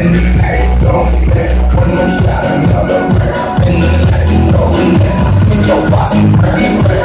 in the night, don't let one inside another round in And night, don't let your body burn